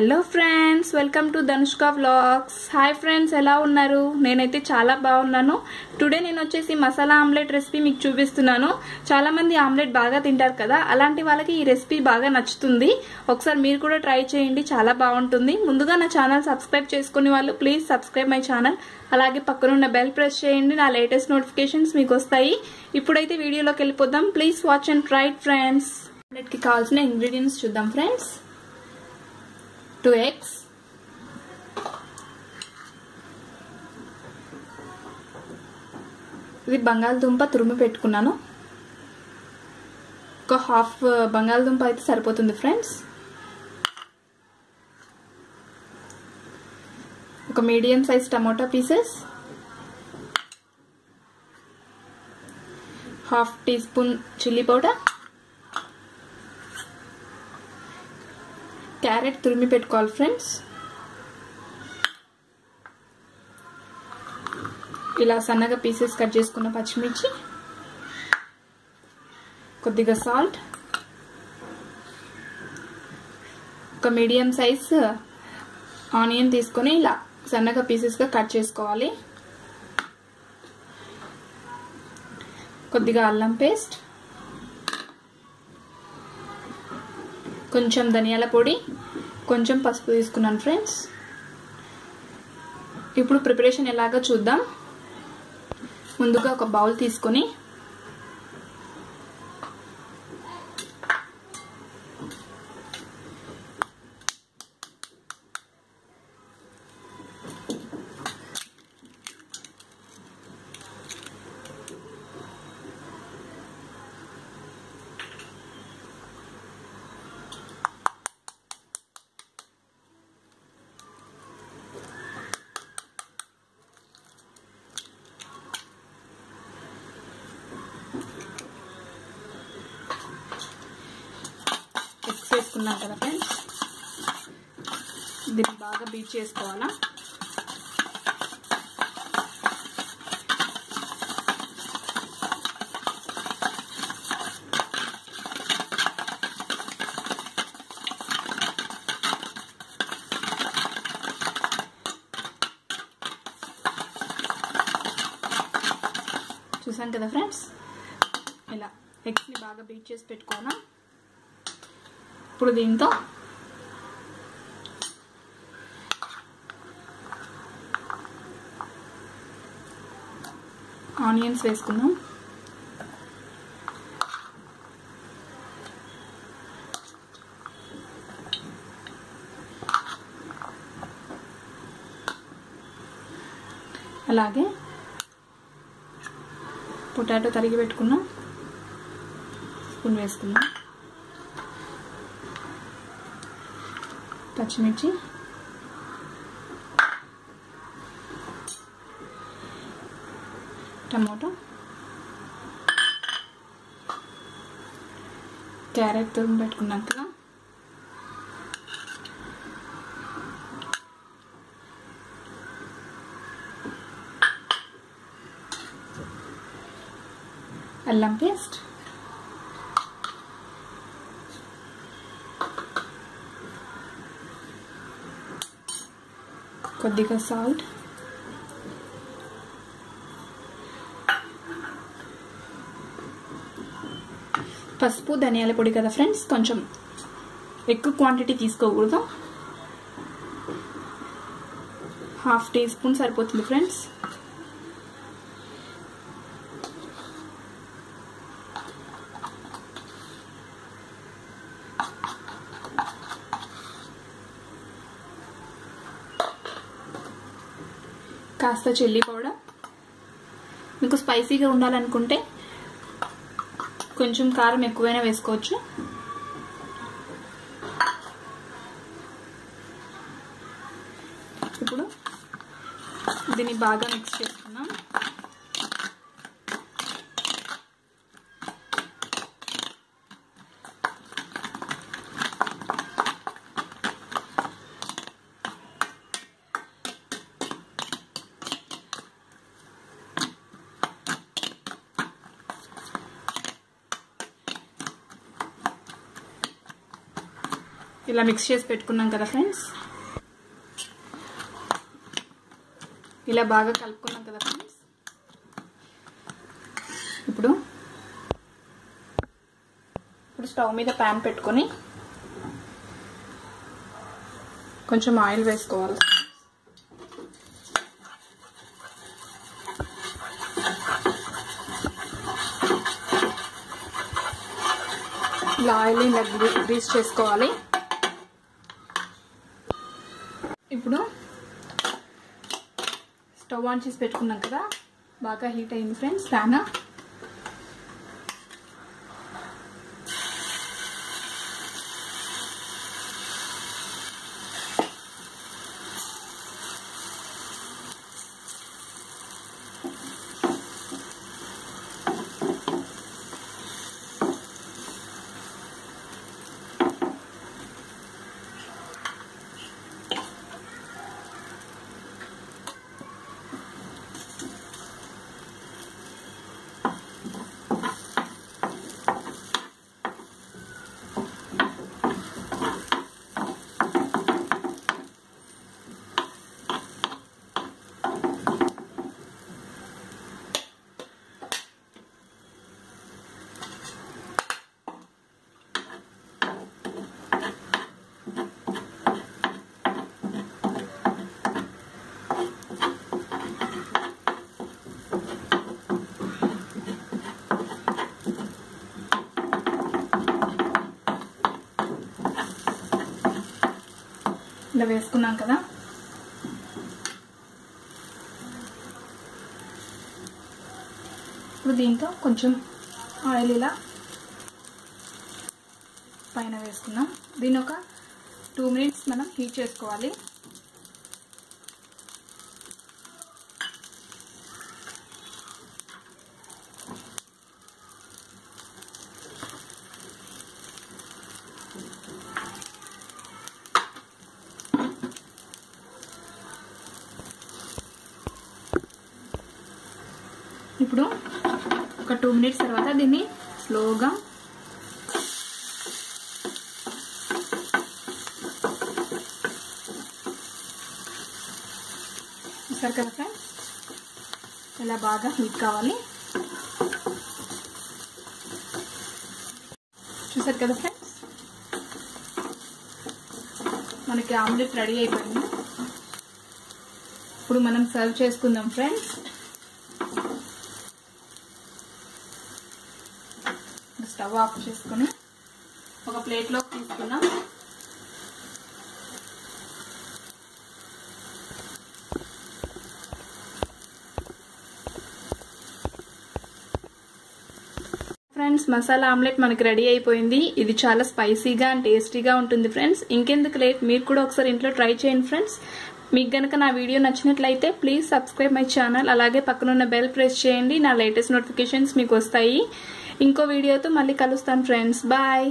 Hello friends welcome to Dhanushka vlogs hi friends ఎలా ఉన్నారు? నేనైతే చాలా బాగున్నాను. టుడే నేను వచ్చేసి మసాలా ఆమ్లెట్ రెసిపీ మీకు చూపిస్తున్నాను. చాలా మంది ఆమ్లెట్ బాగా తింటారు కదా? అలాంటి వాళ్ళకి ఈ రెసిపీ బాగా నచ్చుతుంది. ఒకసారి మీరు కూడా ట్రై చేయండి. చాలా బాగుంటుంది. ముందుగా నా ఛానల్ సబ్స్క్రైబ్ చేసుకునే వాళ్ళు ప్లీజ్ సబ్స్క్రైబ్ మై ఛానల్ అలాగే పక్కనున్న బెల్ ప్రెస్ చేయండి. నా లేటెస్ట్ నోటిఫికేషన్స్ మీకు వస్తాయి. ఇప్పుడైతే వీడియోలోకి వెళ్ళిపోదాం. Please watch and try it friends ఆమ్లెట్కి కావాల్సిన ఇంగ్రీడియంట్స్ చూద్దాం ఫ్రెండ్స్ టూ ఎగ్స్ ఇది బంగాళదుంప తురుము పెట్టుకున్నాను. ఒక హాఫ్ బంగాళదుంప అయితే సరిపోతుంది ఫ్రెండ్స్. ఒక medium size tomato pieces. Half teaspoon chilli powder. Carrot తురిమి పెట్టుకోవాలి ఫ్రెండ్స్. ఇలా సన్నగా పీసెస్ కట్ చేసుకున్న పచ్చిమిర్చి కొద్దిగా సాల్ట్ ఒక మీడియం సైజ్ ఆనియన్ తీసుకొని ఇలా సన్నగా పీసెస్గా కట్ చేసుకోవాలి. కొద్దిగా అల్లం పేస్ట్ కొంచెం ధనియాల పొడి కొంచెం పసుపు తీసుకున్నాను ఫ్రెండ్స్. ఇప్పుడు ప్రిపరేషన్ ఎలాగో చూద్దాం. ముందుగా ఒక బౌల్ తీసుకొని ఎగ్స్ కదా ఫ్రెండ్స్ దీన్ని బాగా బీట్ చేసుకోవాలా? చూసాం కదా ఫ్రెండ్స్ ఇలా ఎగ్స్ని బాగా బీట్ చేసి పెట్టుకోవాలా? ఇప్పుడు దీంతో ఆనియన్స్ వేసుకుందాం. అలాగే పొటాటో తరిగి పెట్టుకున్నాం స్పూన్ వేసుకుందాం. పచ్చిమిర్చి. టమాటో. క్యారెట్ తురుము పెట్టుకున్నాం కదా అల్లం పేస్ట్. కొద్దిగా సాల్ట్. పసుపు ధనియాల పొడి కదా ఫ్రెండ్స్? కొంచెం ఎక్కువ క్వాంటిటీ తీసుకోకూడదు? హాఫ్ టీ స్పూన్ సరిపోతుంది ఫ్రెండ్స్. కాస్త చిల్లీ పౌడర్. మీకు స్పైసీగా ఉండాలనుకుంటే కొంచెం కారం ఎక్కువైనా వేసుకోవచ్చు. ఇప్పుడు దీన్ని బాగా మిక్స్ చేసుకున్నాం ఇలా మిక్స్ చేసి పెట్టుకున్నాం కదా ఫ్రెండ్స్. ఇలా బాగా కలుపుకున్నాం కదా ఫ్రెండ్స్. ఇప్పుడు ఇప్పుడు స్టవ్ మీద ప్యాన్ పెట్టుకొని కొంచెం ఆయిల్ వేసుకోవాలి. ఇలా ఆయిల్ ఇలా గ్రీస్ చేసుకోవాలి ఇప్పుడు స్టవ్ ఆన్ చేసి పెట్టుకున్నాం కదా బాగా హీట్ అయింది ఫ్రెండ్స్ ఫ్యాన్ ఇలా వేసుకున్నాం కదా. ఇప్పుడు దీంతో కొంచెం ఆయిల్ ఇలా పైన వేసుకున్నాం దీని ఒక టూ మినిట్స్ మనం హీట్ చేసుకోవాలి. ఇప్పుడు ఒక టూ మినిట్స్ తర్వాత దీన్ని స్లోగా చూసారు కదా ఫ్రెండ్స్? ఇలా బాగా హీట్ కావాలి? చూసారు కదా ఫ్రెండ్స్? మనకి ఆమ్లెట్ రెడీ అయిపోయింది. ఇప్పుడు మనం సర్వ్ చేసుకుందాం ఫ్రెండ్స్. స్టవ్ ఆఫ్ చేసుకుని ఒక ప్లేట్లోకి తీసుకున్నాం ఫ్రెండ్స్ మసాలా ఆమ్లెట్ మనకి రెడీ అయిపోయింది. ఇది చాలా స్పైసీగా అండ్ టేస్టీగా ఉంటుంది ఫ్రెండ్స్. ఇంకెందుకు లేట్? మీరు కూడా ఒకసారి ఇంట్లో ట్రై చేయండి ఫ్రెండ్స్. మీకు గనక నా వీడియో నచ్చినట్లయితే ప్లీజ్ సబ్స్క్రైబ్ మై ఛానల్. అలాగే పక్కనున్న బెల్ ప్రెస్ చేయండి. నా లేటెస్ట్ నోటిఫికేషన్స్ మీకు వస్తాయి. ఇంకో వీడియోతో మళ్ళీ కలుస్తాను ఫ్రెండ్స్ బాయ్